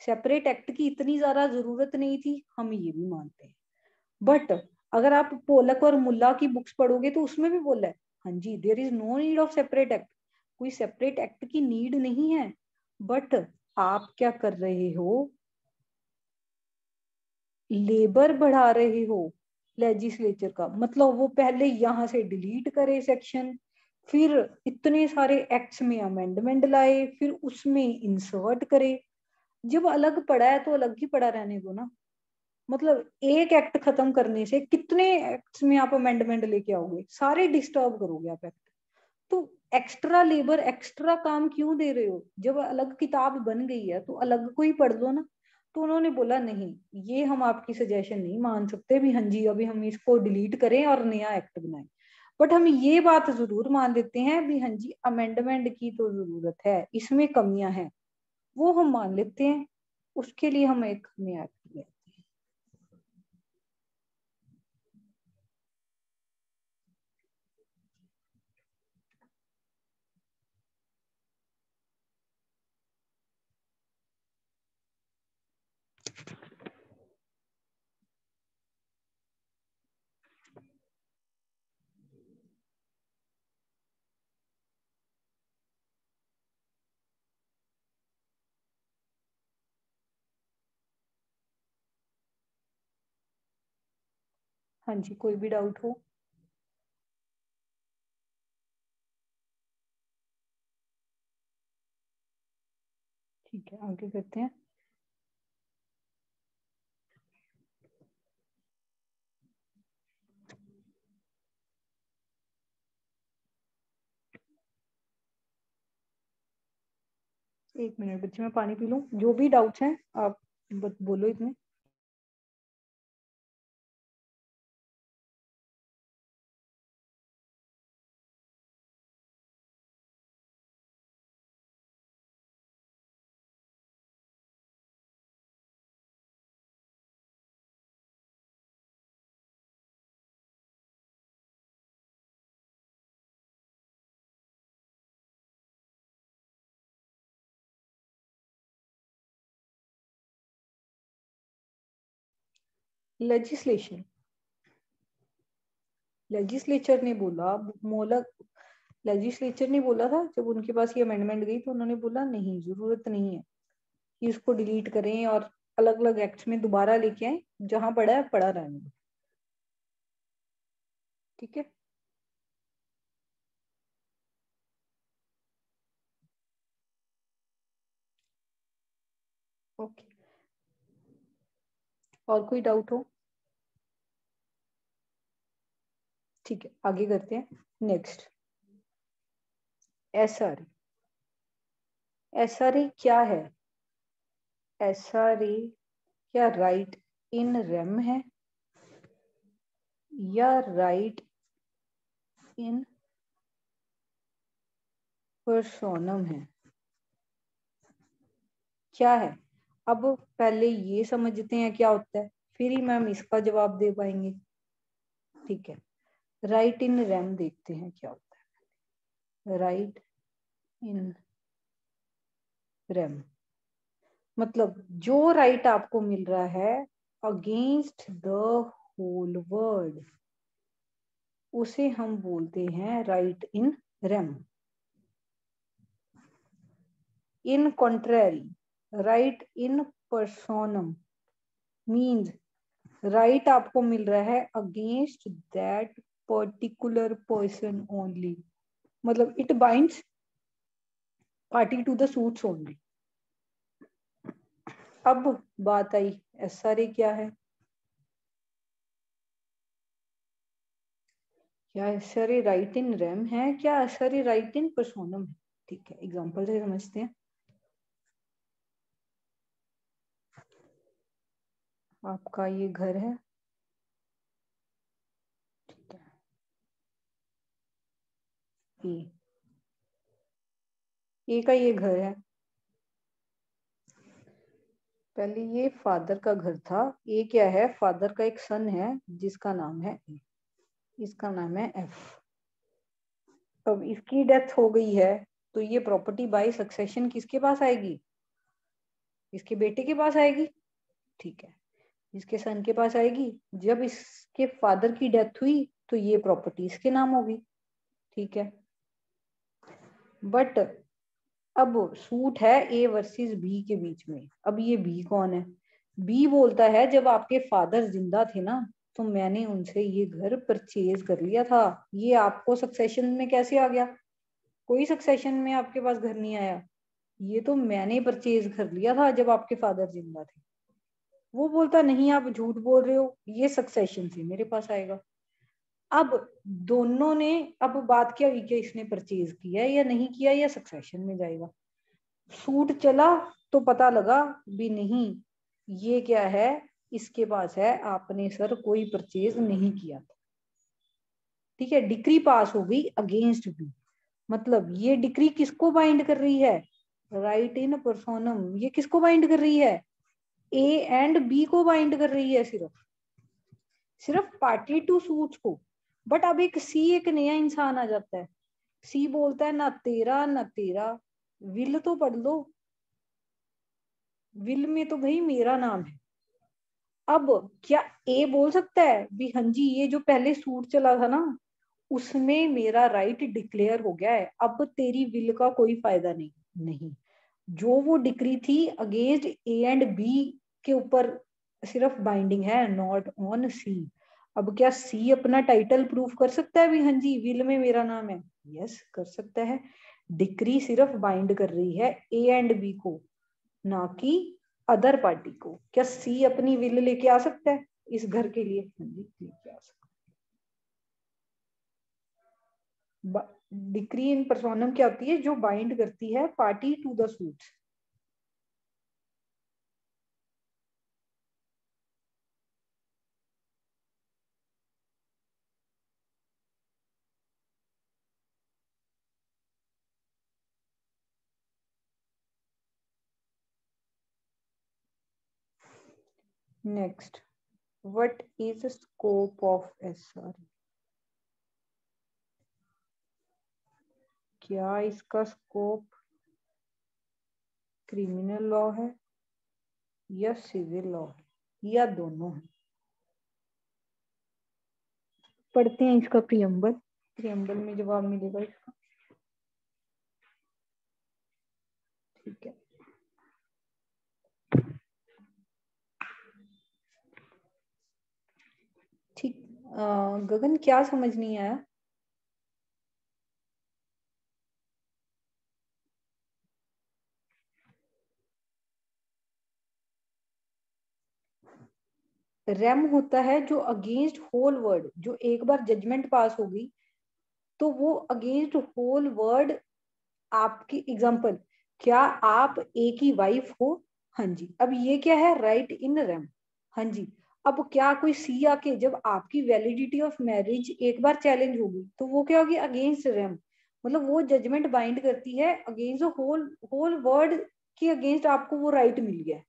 सेपरेट एक्ट की इतनी ज़्यादा ज़रूरत नहीं थी, हम ये भी मानते हैं। बट अगर आप पोलक और मुल्ला की बुक्स पढ़ोगे तो उसमें भी बोला है। हाँ जी there is no need of separate act कोई सेपरेट एक्ट की नीड नहीं है। बट आप क्या कर रहे हो? लेबर बढ़ा रहे हो लेजिस्लेचर का। मतलब वो पहले यहाँ से डिलीट करे सेक्शन फिर इतने सारे एक्ट्स में अमेंडमेंट लाए, फिर उसमें इंसर्ट करे। जब अलग पड़ा है तो अलग ही पड़ा रहने दो ना। मतलब एक एक्ट खत्म करने से कितने एक्ट्स में आप अमेंडमेंट लेके आओगे? सारे डिस्टर्ब करोगे आप एक्ट तो एक्स्ट्रा लेबर एक्स्ट्रा काम क्यों दे रहे हो? जब अलग किताब बन गई है तो अलग को ही पढ़ दो ना। तो उन्होंने बोला, नहीं, ये हम आपकी सजेशन नहीं मान सकते। भी हाँ जी, अभी हम इसको डिलीट करें और नया एक्ट बनाएँ। बट हम ये बात ज़रूर मान लेते हैं भी हाँ जी अमेंडमेंट की तो ज़रूरत है। इसमें कमियाँ हैं। वो हम मान लेते हैं। उसके लिए हम एक नया एक्ट हाँ जी, कोई भी डाउट हो। ठीक है, आगे करते हैं। एक मिनट, बच्चे, मैं पानी पी लूँ? जो भी डाउट्स हैं, आप बोलो इतने। लेजिस्लेशन लेजिस्लेचर ने बोला, मोलक लेजिस्लेचर ने बोला था, जब उनके पास ये अमेंडमेंट गई तो उन्होंने बोला, नहीं, ज़रूरत नहीं है कि इसको डिलीट करें और अलग अलग एक्ट में दोबारा लेके आए, जहाँ पड़ा है पड़ा रहने ठीक है? ओके और कोई डाउट हो? ठीक है, आगे करते हैं। Next S R S R E क्या है? एस आर ई क्या राइट इन रेम है या राइट इन परसोनम है? क्या है? अब पहले ये समझते हैं क्या होता है, फिर ही मैम इसका जवाब दे पाएँगे। ठीक है राइट इन रैम देखते हैं क्या होता है। राइट इन रैम मतलब जो राइट right आपको मिल रहा है अगेंस्ट द होल वर्ड उसे हम बोलते हैं right in rem in contrary right in personam means right आपको मिल रहा है against that particular person only मतलब it binds party to the suits only अब बात आई एस आर ए क्या है? क्या S R A right in rem है? क्या S R A right in personam है? ठीक है एग्ज़ाम्पल से समझते हैं। आपका ये घर है? ए ए का ये घर है। पहले ये फादर का घर था। ए क्या है? फादर का एक सन है, जिसका नाम है ए। इसका नाम है एफ़। अब इसकी डेथ हो गई है तो ये प्रॉपर्टी बाय सक्सेशन किसके पास आएगी? इसके बेटे के पास आएगी? ठीक है। इसके सन के पास आएगी। जब इसके फादर की डेथ हुई तो ये प्रॉपर्टी इसके नाम होगी। ठीक है? बट अब सूट है ए वर्सेस बी के बीच में। अब ये बी कौन है? बी बोलता है, जब आपके फादर ज़िंदा थे ना तो मैंने उनसे ये घर परचेज कर लिया था। ये आपको सक्सेशन में कैसे आ गया? कोई सक्सेशन में आपके पास घर नहीं आया। ये तो मैंने परचेज कर लिया था जब आपके फादर ज़िंदा थे। वो बोलता, नहीं, आप झूठ बोल रहे हो, ये सक्सेशन से मेरे पास आएगा। अब दोनों ने अब बात क्या हुई कि इसने परचेज किया या नहीं किया या सक्सेशन में जाएगा? सूट चला तो पता लगा भी नहीं, ये क्या है, इसके पास है, आपने सर कोई परचेज नहीं किया था। ठीक है डिक्री पास हो गई अगेंस्ट बी मतलब ये डिक्री किसको बाइंड कर रही है? राइट इन परसोनम ये किसको बाइंड कर रही है? ए एंड बी को बाइंड कर रही है सिर्फ़। सिर्फ़ पार्टी टू सूट को। बट अब एक सी एक नया इंसान आ जाता है। सी बोलता है, ना तेरा ना तेरा। विल तो पढ़ लो। विल में तो भाई मेरा नाम है। अब क्या ए बोल सकता है, भी हाँ जी, ये जो पहले सूट चला था ना, उसमें मेरा राइट डिक्लेयर हो गया है। अब तेरी विल का कोई फ़ायदा नहीं नहीं। जो वो डिक्री थी अगेंस्ट ए एंड बी के ऊपर सिर्फ़ बाइंडिंग है नॉट ऑन सी अब क्या सी अपना टाइटल प्रूफ कर सकता है? भी हाँ जी विल में मेरा नाम है। यस yes, कर सकता है। डिक्री सिर्फ़ बाइंड कर रही है ए एंड बी को ना कि अदर पार्टी को। क्या सी अपनी विल लेके आ सकता है इस घर के लिए? हाँ जी लेके आ सकता डिक्री इन परसोनम क्या होती है? जो बाइंड करती है party to the suit next. What is the scope of SR क्या इसका स्कोप क्रिमिनल लॉ है या सिविल लॉ है, या दोनों है। पढ़ते हैं इसका प्रियम्बल प्रियम्बल में जवाब मिलेगा इसका। ठीक है। ठीक गगन, क्या समझ नहीं आया? रेम होता है जो अगेंस्ट होल वर्ड जो एक बार जजमेंट पास होगी तो वो अगेंस्ट होल वर्ड आपकी एग्जांपल क्या आप एक ही वाइफ हो? हाँ जी। अब ये क्या है? राइट इन रेम हाँ जी। अब क्या कोई सी आके जब आपकी वैलिडिटी ऑफ़ मैरिज एक बार चैलेंज होगी तो वो क्या होगी? अगेंस्ट रेम मतलब वो जजमेंट बाइंड करती है अगेंस्ट होल होल वर्ड के अगेंस्ट आपको वो राइट मिल गया।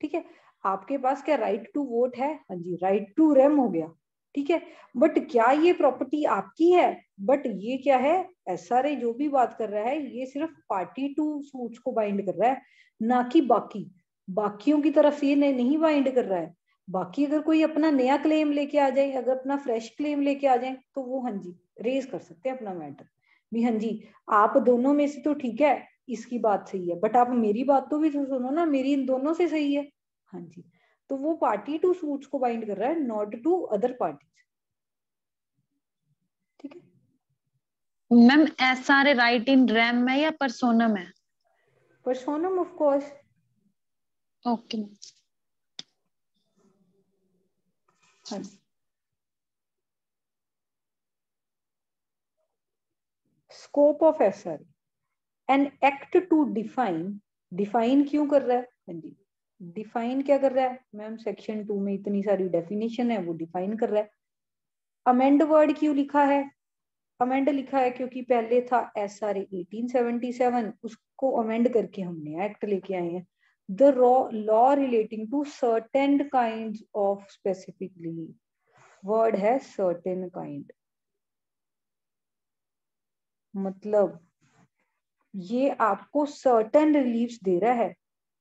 ठीक है? आपके पास क्या राइट टू वोट है? हाँ जी राइट टू रेम हो गया, ठीक है? बट क्या ये प्रॉपर्टी आपकी है? बट ये क्या है? एस आर जो भी बात कर रहा है, ये सिर्फ़ पार्टी टू सूट्स को बाइंड कर रहा है, ना कि बाकी। बाकियों की तरफ़ ये नहीं बाइंड कर रहा है। बाकी अगर कोई अपना नया क्लेम लेके आ जाए, अगर अपना फ्रेश क्लेम लेके आ जाए तो वो हाँ जी रेज कर सकते हैं अपना मैटर भी हाँ जी, आप दोनों में से तो ठीक है, इसकी बात सही है। बट आप मेरी बात तो भी तो सुनो ना, मेरी इन दोनों से सही है। हाँ जी। तो वो पार्टी टू सूट्स को बाइंड कर रहा है नॉट टू अदर पार्टी ठीक है? Ma'am S R right in rem में या परसोनम है? परसोनम ऑफ़ कोर्स ओके हाँ scope of S R N act to define define क्यों कर रहा है? हाँ जी। डिफाइन क्या कर रहा है? मैम सेक्शन टू में इतनी सारी डेफिनेशन है, वो डिफाइन कर रहा है। अमेंड वर्ड क्यों लिखा है? अमेंड लिखा है क्योंकि पहले था एस आर एटीन उसको अमेंड करके हमने एक्ट लेके आए हैं। The raw law relating to certain kind of specifically word है सर्टेन काइंड मतलब ये आपको सर्टेन रिलीफ दे रहा है।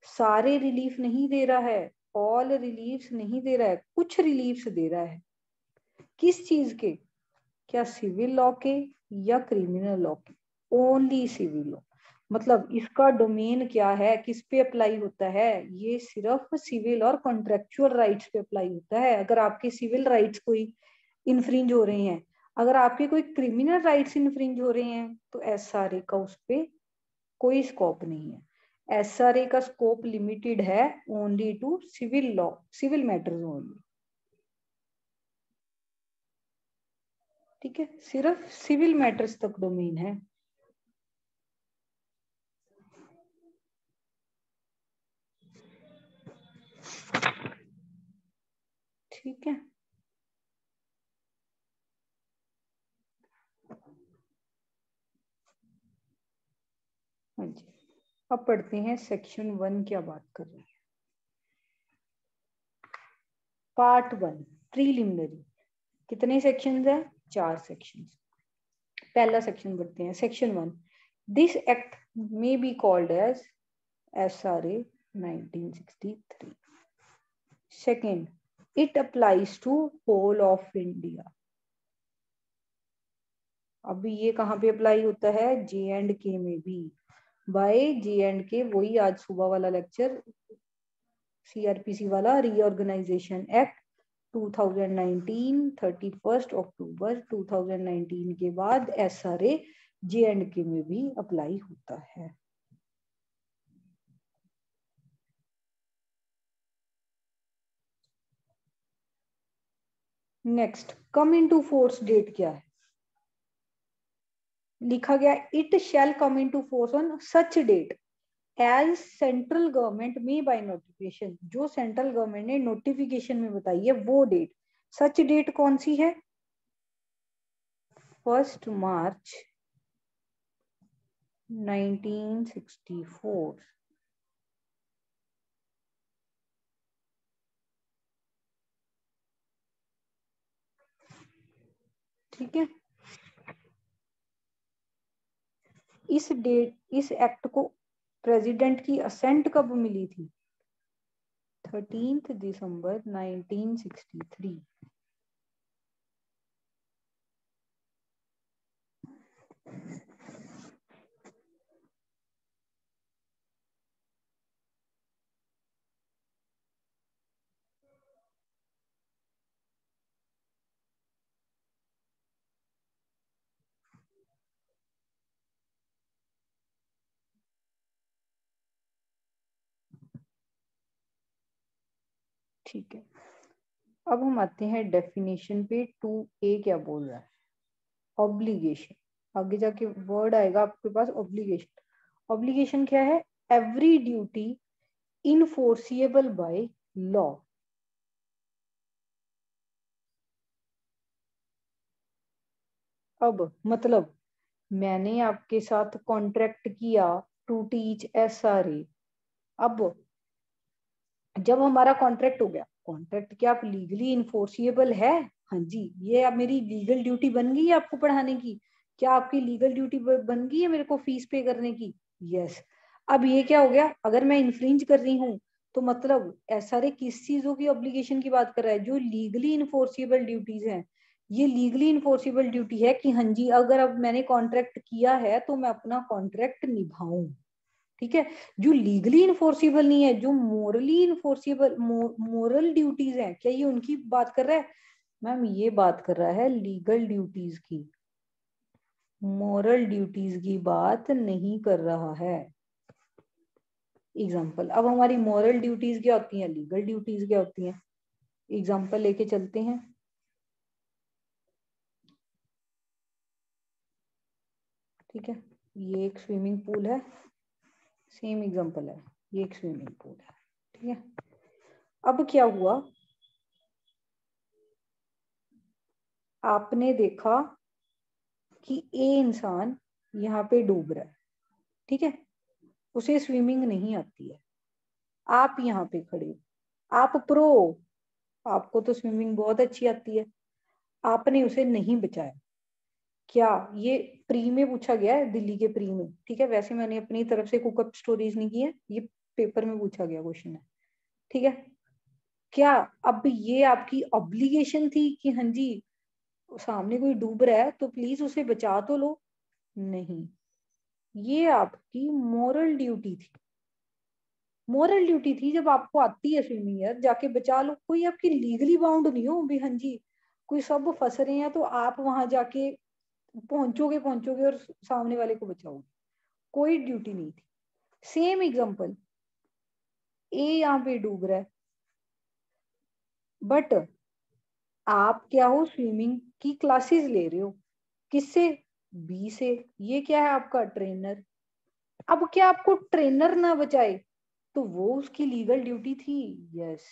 सारे रिलीफ नहीं दे रहा है ऑल रिलीफ नहीं दे रहा है, कुछ रिलीफ दे रहा है। किस चीज़ के? क्या सिविल लॉ के या क्रिमिनल लॉ के? ओनली सिविल लॉ मतलब इसका डोमेन क्या है? किस पे अप्लाई होता है? ये सिर्फ़ सिविल और कॉन्ट्रेक्चुअल राइट्स पे अप्लाई होता है। अगर आपके सिविल राइट्स कोई इन्फ्रिंज हो रहे हैं, अगर आपके कोई क्रिमिनल राइट्स इन्फ्रिंज हो रहे हैं तो एसआरए का उस पर कोई स्कोप नहीं है। एस का स्कोप लिमिटेड है only to civil law civil matters only ठीक है? सिर्फ़ सिविल मैटर्स तक डोमेन है। ठीक है? हाँ जी। अब पढ़ते हैं सेक्शन वन क्या बात कर रहे हैं। पार्ट वन प्रीलिमिनरी कितने सेक्शन है? चार सेक्शन पहला सेक्शन पढ़ते हैं। Section one this act may be called as S R A 1963 second, it applies to whole of india अभी ये कहाँ पे अप्लाई होता है? जे एंड के में भी। बाय जे एंड के वही आज सुबह वाला लेक्चर सीआरपीसी वाला रीऑर्गेनाइजेशन एक्ट 2019 31 अक्टूबर 2019 के बाद S R A J and K में भी अप्लाई होता है। Next come in to force date क्या है? लिखा गया it shall come in to force on such date as central government may by notification जो सेंट्रल गवर्नमेंट ने नोटिफिकेशन में बताई है, वो डेट सच डेट कौन सी है? फ़र्स्ट मार्च 1964 ठीक है? इस डेट इस एक्ट को प्रेसिडेंट की असेंट कब मिली थी? थर्टीन दिसंबर 1963 ठीक है। अब हम आते हैं डेफिनेशन पे टू ए क्या बोल रहा है? ऑब्लिगेशन आगे जाके वर्ड आएगा आपके पास ऑब्लिगेशन ऑब्लिगेशन क्या है? Every duty enforceable by law अब मतलब मैंने आपके साथ कॉन्ट्रैक्ट किया to teach S R A अब जब हमारा कॉन्ट्रैक्ट हो गया। कॉन्ट्रैक्ट क्या आप लीगली इन्फोर्सिएबल है? हाँ जी। ये अब मेरी लीगल ड्यूटी बन गई है आपको पढ़ाने की? क्या आपकी लीगल ड्यूटी बन गई है मेरे को फ़ीस पे करने की? Yes yes. अब ये क्या हो गया? अगर मैं इन्फ्रिंज कर रही हूँ तो मतलब एस किस चीज़ों की ऑब्लिगेशन की बात कर रहा है? जो लीगली इन्फोर्सिबल ड्यूटीज़ हैं। ये लीगली इन्फोर्सिबल ड्यूटी है कि हाँ जी, अगर अब मैंने कॉन्ट्रैक्ट किया है तो मैं अपना कॉन्ट्रैक्ट निभाऊं। ठीक है? जो लीगली इन्फोर्सिबल नहीं है, जो मोरली इन्फोर्सिबल मोरल ड्यूटीज़ है, क्या ये उनकी बात कर रहा है? मैम ये बात कर रहा है लीगल ड्यूटीज़ की। मोरल ड्यूटीज़ की बात नहीं कर रहा है। एग्ज़ाम्पल अब हमारी मॉरल ड्यूटीज़ क्या होती हैं? लीगल ड्यूटीज़ क्या होती हैं? एग्ज़ाम्पल लेके चलते हैं। ठीक है? ये एक स्विमिंग पूल है। सेम एग्जांपल है, ये एक स्विमिंग पूल है, ठीक है? अब क्या हुआ? आपने देखा कि ए इंसान यहाँ पे डूब रहा है, ठीक है? उसे स्विमिंग नहीं आती है। आप यहाँ पे खड़े हो। आप प्रो आपको तो स्विमिंग बहुत अच्छी आती है। आपने उसे नहीं बचाया। क्या ये प्री में पूछा गया है? दिल्ली के प्री में। ठीक है, वैसे मैंने अपनी तरफ़ से कुकअप स्टोरीज नहीं की है ये पेपर में पूछा गया क्वेश्चन है। ठीक है? क्या अब ये आपकी ऑब्लिगेशन थी कि हाँ जी, सामने कोई डूब रहा है तो प्लीज़ उसे बचा तो लो? नहीं। ये आपकी मोरल ड्यूटी थी। मोरल ड्यूटी थी जब आपको आती है स्विमिंग यार, जाके बचा लो। कोई आपकी लीगली बाउंड नहीं हो भी हाँ जी, कोई सब फंस रहे हैं तो आप वहाँ जाके पहुंचोगे पहुंचोगे और सामने वाले को बचाओगे। कोई ड्यूटी नहीं थी। सेम एग्ज़ाम्पल ए यहाँ पे डूब रहा है। बट आप क्या हो स्विमिंग की क्लासेस ले रहे हो? किससे? बी से। ये क्या है आपका ट्रेनर अब क्या आपको ट्रेनर ना बचाए तो वो उसकी लीगल ड्यूटी थी। Yes yes.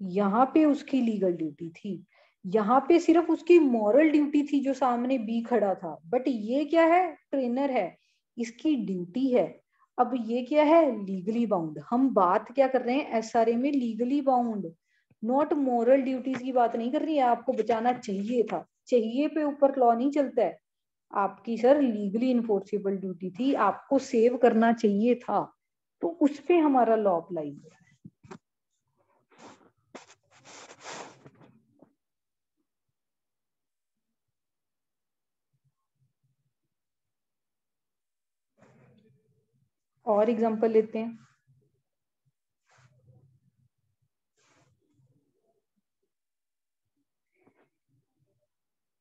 यहाँ पे उसकी लीगल ड्यूटी थी। यहाँ पे सिर्फ़ उसकी मॉरल ड्यूटी थी जो सामने बी खड़ा था। बट ये क्या है? ट्रेनर है। इसकी ड्यूटी है। अब ये क्या है? लीगली बाउंड हम बात क्या कर रहे हैं? एस आर ए में legally bound not moral duties की बात नहीं कर रही है। आपको बचाना चाहिए था। चाहिए पे ऊपर लॉ नहीं चलता है। आपकी सर लीगली इन्फोर्सिबल ड्यूटी थी। आपको सेव करना चाहिए था। तो उस पर हमारा लॉ अप्लाई हो और एग्जांपल लेते हैं।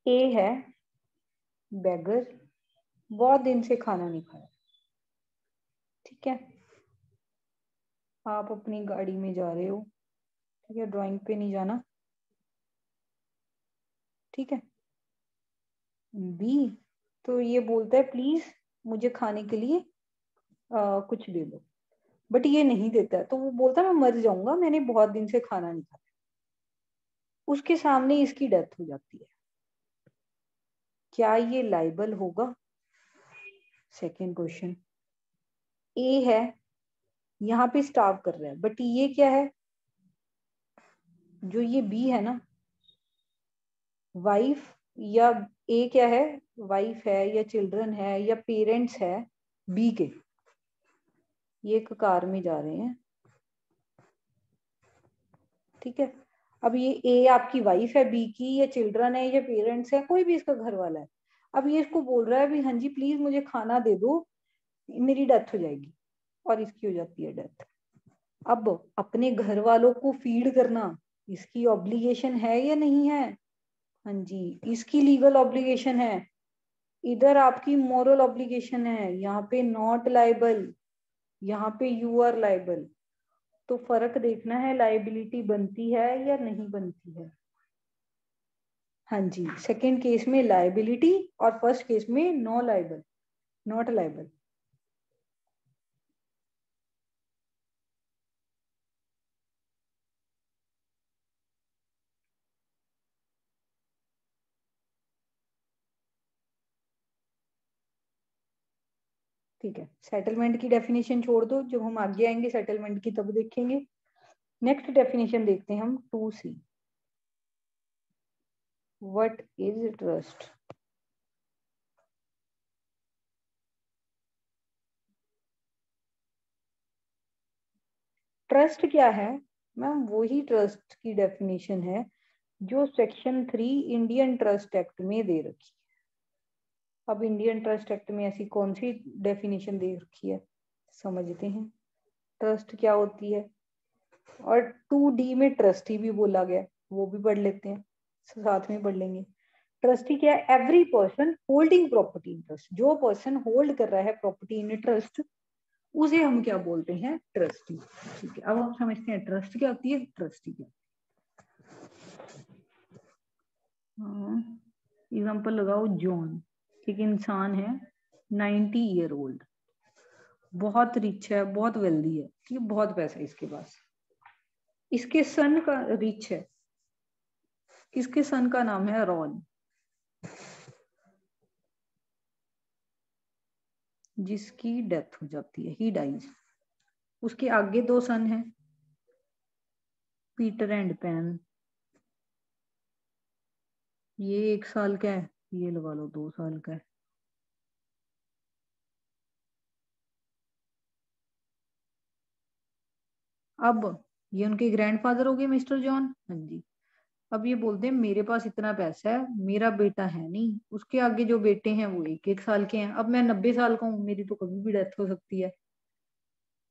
ए है बैगर बहुत दिन से खाना नहीं खाया ठीक है? आप अपनी गाड़ी में जा रहे हो, ठीक है? ड्राइंग पे नहीं जाना। ठीक है? बी तो ये बोलता है प्लीज़ मुझे खाने के लिए आ, कुछ दे दो बट ये नहीं देता तो वो बोलता मैं मर जाऊँगा मैंने बहुत दिन से खाना नहीं खाया। उसके सामने इसकी डेथ हो जाती है। क्या ये लाइबल होगा? सेकेंड क्वेश्चन ए है यहाँ पे स्टार्व कर रहा है। बट ये क्या है? जो ये बी है ना वाइफ या ए क्या है? वाइफ है या चिल्ड्रन है या पेरेंट्स है बी के। ये एक कार में जा रहे हैं। ठीक है? अब ये ए आपकी वाइफ है बी की, या चिल्ड्रन है, या पेरेंट्स है, कोई भी इसका घर वाला है। अब ये इसको बोल रहा है भी हाँ जी प्लीज़ मुझे खाना दे दो, मेरी डेथ हो जाएगी, और इसकी हो जाती है डेथ अब अपने घर वालों को फ़ीड करना, इसकी ऑब्लिगेशन है या नहीं है? हाँ जी, इसकी लीगल ऑब्लिगेशन है। इधर आपकी मॉरल ऑब्लिगेशन है, यहाँ पे नॉट लाइबल यहाँ पे यू आर लाइबल तो फ़र्क देखना है लाइबिलिटी बनती है या नहीं बनती है। हाँ जी सेकेंड केस में लाइबिलिटी और फ़र्स्ट केस में नो लाइबल नॉट लाइबल ठीक है। सेटलमेंट की डेफिनेशन छोड़ दो। जब हम आगे आएँगे सेटलमेंट की, तब देखेंगे। नेक्स्ट डेफिनेशन देखते हैं हम to see what is trust trust क्या है? मैम, वही ट्रस्ट की डेफिनेशन है, जो section three Indian trust act में दे रखी। अब इंडियन ट्रस्ट एक्ट में ऐसी कौन सी डेफिनेशन दे रखी है? समझते हैं। ट्रस्ट क्या होती है? और टू डी में ट्रस्टी भी बोला गया वो भी पढ़ लेते हैं साथ में पढ़ लेंगे। ट्रस्टी क्या है? Every person holding property in trust जो पर्सन होल्ड कर रहा है प्रॉपर्टी इन ट्रस्ट उसे हम क्या बोलते हैं? ट्रस्टी ठीक है अब हम समझते हैं ट्रस्ट क्या होती है ट्रस्टी क्या एग्ज़ाम्पल हाँ, लगाओ जॉन एक इंसान है नाइन्टी ईयर ओल्ड। बहुत रिच है, बहुत वेल्दी है। है बहुत पैसा है इसके पास। इसके सन का रिच है। इसके सन का नाम है रॉन। जिसकी डेथ हो जाती है। ही डाइज उसके आगे दो सन हैं। Peter and Pan. ये एक साल का है। ये लगा लो दो साल का है। अब ये उनके ग्रैंडफादर हो गए मिस्टर जॉन हाँ जी। अब ये बोलते हैं, मेरे पास इतना पैसा है, मेरा बेटा है नहीं, उसके आगे जो बेटे हैं वो एक एक साल के हैं। अब मैं नब्बे साल का हूँ, मेरी तो कभी भी डेथ हो सकती है।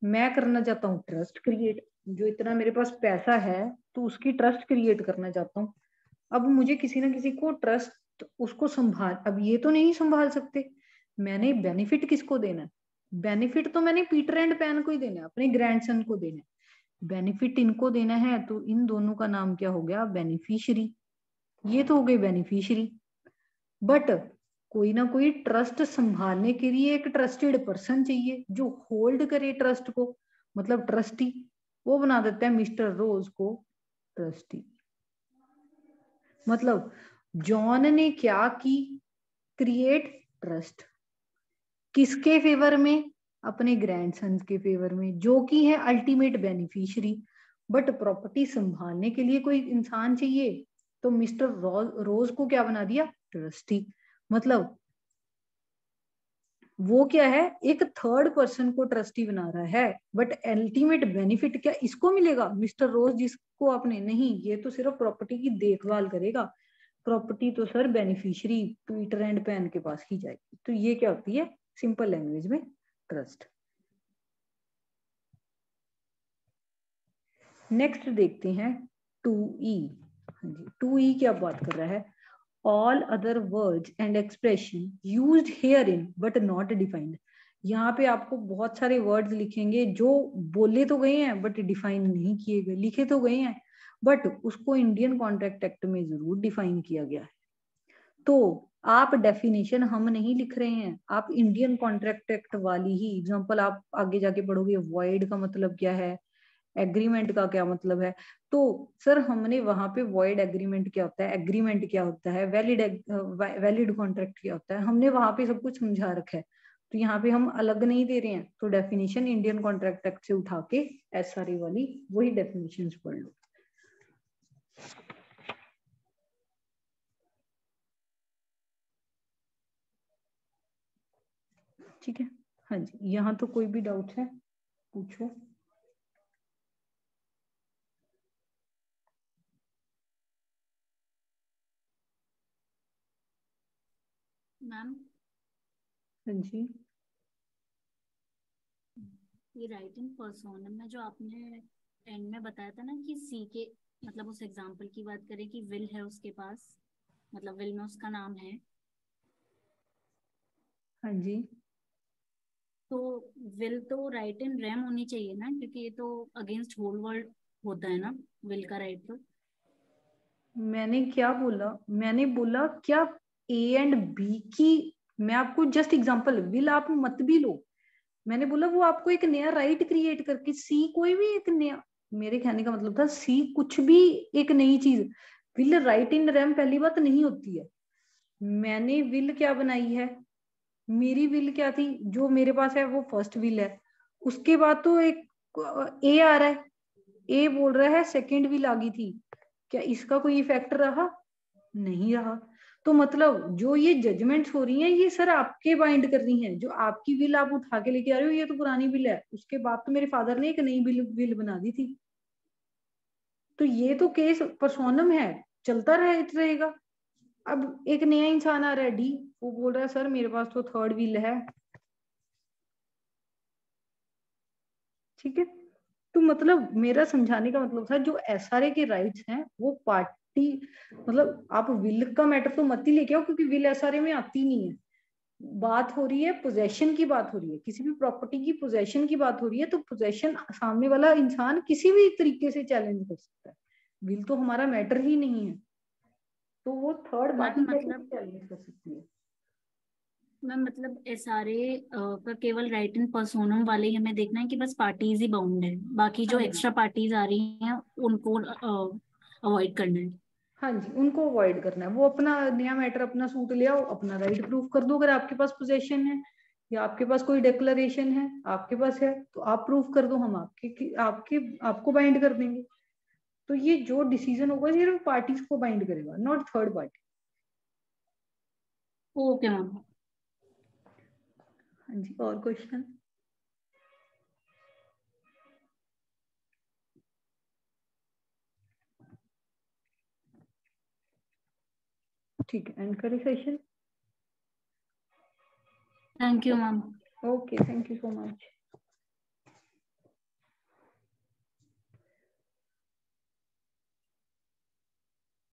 मैं करना चाहता हूँ ट्रस्ट क्रिएट जो इतना मेरे पास पैसा है तो उसकी ट्रस्ट क्रिएट करना चाहता हूँ। अब मुझे किसी ना किसी को ट्रस्ट तो उसको संभाल, अब ये तो नहीं संभाल सकते। मैंने बेनिफिट किसको देना है? बेनिफिट तो मैंने पीटर एंड पैन को ही देना है, अपने ग्रैंडसन को देना है। बेनिफिट इनको देना है तो इन दोनों का नाम क्या हो गया? बेनिफिशियरी ये तो हो गए बेनिफिशरी बट कोई ना कोई ट्रस्ट संभालने के लिए एक ट्रस्टेड पर्सन चाहिए, जो होल्ड करे ट्रस्ट को। मतलब ट्रस्टी वो बना देता है मिस्टर रोज को ट्रस्टी मतलब जॉन ने क्या की? क्रिएट ट्रस्ट किसके फेवर में? अपने ग्रैंडसन के फेवर में जो कि है अल्टीमेट बेनिफिशियरी बट प्रॉपर्टी संभालने के लिए कोई इंसान चाहिए? तो मिस्टर रोज, रोज को क्या बना दिया? ट्रस्टी मतलब वो क्या है? एक थर्ड पर्सन को ट्रस्टी बना रहा है. बट अल्टीमेट बेनिफिट क्या इसको मिलेगा? मिस्टर रोज जिसको आपने नहीं ये तो सिर्फ़ प्रॉपर्टी की देखभाल करेगा। प्रॉपर्टी तो sir beneficiary Peter and Pan के पास ही जाएगी। तो ये क्या होती है? सिंपल लैंग्वेज में ट्रस्ट नेक्स्ट देखते हैं टू ई टू ई क्या बात कर रहा है। All other words and expression use here in but not defined यहाँ पे आपको बहुत सारे वर्ड्स लिखेंगे जो बोले तो गए हैं बट डिफाइन नहीं किए गए, लिखे तो गए हैं। बट उसको इंडियन कॉन्ट्रैक्ट एक्ट में ज़रूर डिफाइन किया गया है। तो आप डेफिनेशन हम नहीं लिख रहे हैं, आप इंडियन कॉन्ट्रैक्ट एक्ट वाली ही एग्जांपल आप आगे जाके पढ़ोगे वॉइड का मतलब क्या है? एग्रीमेंट का क्या मतलब है? तो सर हमने वहाँ पे वॉइड एग्रीमेंट क्या होता है? एग्रीमेंट क्या होता है? वैलिड वैलिड कॉन्ट्रैक्ट क्या होता है? हमने वहाँ पे सब कुछ समझा रखा है। तो यहाँ पे हम अलग नहीं दे रहे हैं। तो डेफिनेशन इंडियन कॉन्ट्रैक्ट एक्ट से उठा के एस वाली वही डेफिनेशन पढ़ लो। ठीक है? हाँ जी यहाँ तो कोई भी डाउट है पूछो। मैम? हाँ जी। ये राइटिंग पर्सोनम में जो आपने एंड में बताया था ना कि सी के मतलब उस एग्जांपल की बात करें कि विल है उसके पास मतलब विल में उसका नाम है। हाँ जी। तो विल तो राइट इन रैम होनी चाहिए ना क्योंकि ये तो अगेंस्ट होल वर्ल्ड होता है ना विल का राइट तो। मैंने क्या बोला मैंने बोला क्या ए एंड बी की मैं आपको जस्ट एग्जांपल विल आप मत भी लो। मैंने बोला वो आपको एक नया राइट क्रिएट करके सी कोई भी एक नया मेरे कहने का मतलब था, सी कुछ भी एक नई चीज़, विल राइट इन रैम पहली बात नहीं होती है। मैंने विल क्या बनाई है? मेरी विल क्या थी? जो मेरे पास है, वो फ़र्स्ट विल है। उसके बाद तो एक, ए आ रहा है। ए बोल रहा है, सेकंड विल आ गई थी। क्या इसका कोई इफ़ेक्ट रहा? नहीं रहा। तो मतलब जो ये जजमेंट्स हो रही हैं, ये सर आपके बाइंड कर रही हैं। जो आपकी विल आप उठा के लेके आ रहे हो, ये तो पुरानी विल है। उसके बाद तो मेरे फादर ने एक नई विल विल बना दी थी। तो ये तो केस परसोनम है। चलता रहे, रहेगा। अब एक नया इंसान आ रहा है डी वो बोल रहा है, सर, मेरे पास तो थर्ड व्हील है। ठीक है? तो मतलब मेरा समझाने का मतलब था, जो एसआरए के राइट्स हैं, वो पार्टी मतलब आप विल का मैटर तो मत ही लेके आओ क्योंकि विल एस में आती नहीं है। बात हो रही है पोजेशन की बात हो रही है किसी भी प्रॉपर्टी की पोजेशन की बात हो रही है तो पोजेशन सामने वाला इंसान किसी भी तरीके से चैलेंज कर सकता है। विल तो हमारा मैटर ही नहीं है। तो वो थर्ड पार्टी मतलब चैलेंज कर सकती है। मैम मतलब एस आर का केवल राइट इन पर्सोनम वाले हमें देखना है कि बस पार्टीज़ ही बाउंड है। बाकी जो एक्स्ट्रा हाँ पार्टीज़ आ रही हैं उनको अवॉइड करना है। हाँ जी उनको अवॉइड करना है। वो अपना नया मैटर अपना सूट ले आओ अपना राइट प्रूफ कर दो। अगर आपके पास पोजेशन है या आपके पास कोई डिक्लेरेशन है आपके पास है तो आप प्रूफ कर दो हम आपके आपके आपको बाइंड कर देंगे। तो ये जो डिसीज़न होगा सिर्फ़ पार्टीज़ को बाइंड करेगा not third party okay ma'am हाँ जी और क्वेश्चन ठीक है. एंड करें session thank you ma'am okay thank you so much